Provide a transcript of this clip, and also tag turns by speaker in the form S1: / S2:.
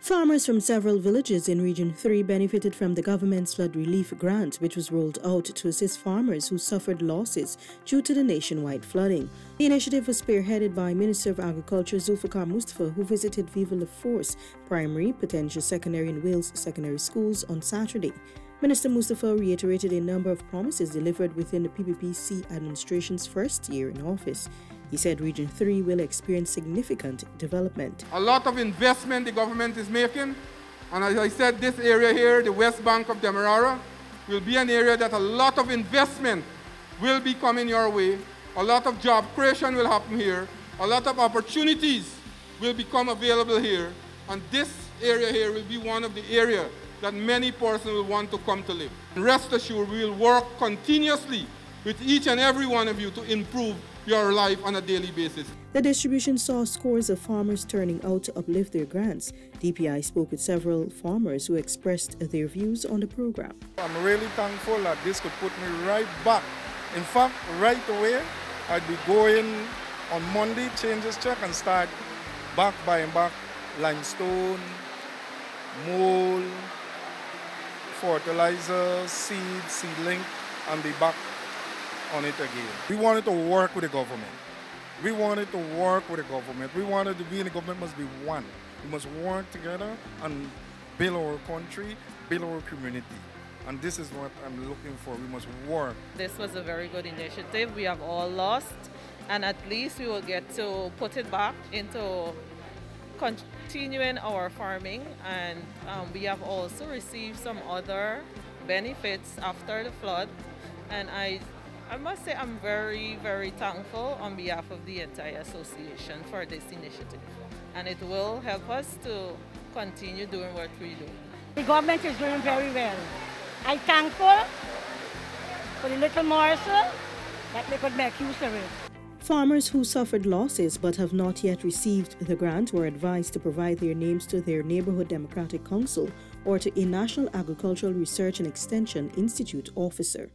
S1: Farmers from several villages in Region 3 benefited from the government's flood relief grant, which was rolled out to assist farmers who suffered losses due to the nationwide flooding. The initiative was spearheaded by Minister of Agriculture Zulfikar Mustapha, who visited Vive-la-Force primary, Patentia secondary, and Wales secondary schools on Saturday. Minister Mustapha reiterated a number of promises delivered within the PPPC administration's first year in office. He said Region 3 will experience significant development.
S2: A lot of investment the government is making. And as I said, this area here, the West Bank of Demerara, will be an area that a lot of investment will be coming your way. A lot of job creation will happen here. A lot of opportunities will become available here. And this area here will be one of the areas that many persons will want to come to live. Rest assured, we will work continuously with each and every one of you to improve your life on a daily basis.
S1: The distribution saw scores of farmers turning out to uplift their grants. DPI spoke with several farmers who expressed their views on the program.
S3: I'm really thankful that this could put me right back. In fact, right away, I'd be going on Monday, change this check and start back buying back limestone, mold, fertilizer, seed, seedling, and be back on it again. We wanted to work with the government. We wanted to work with the government. We wanted to be in the government must be one. We must work together and build our country, build our community. And this is what I'm looking for. We must work.
S4: This was a very good initiative. We have all lost, and at least we will get to put it back into continuing our farming. And um, we have also received some other benefits after the flood. And I I must say I'm very, very thankful on behalf of the entire association for this initiative. And it will help us to continue doing what we do.
S5: The government is doing very well. I'm thankful for the little morsel that they could make use of it.
S1: Farmers who suffered losses but have not yet received the grant were advised to provide their names to their Neighborhood Democratic Council or to a National Agricultural Research and Extension Institute officer.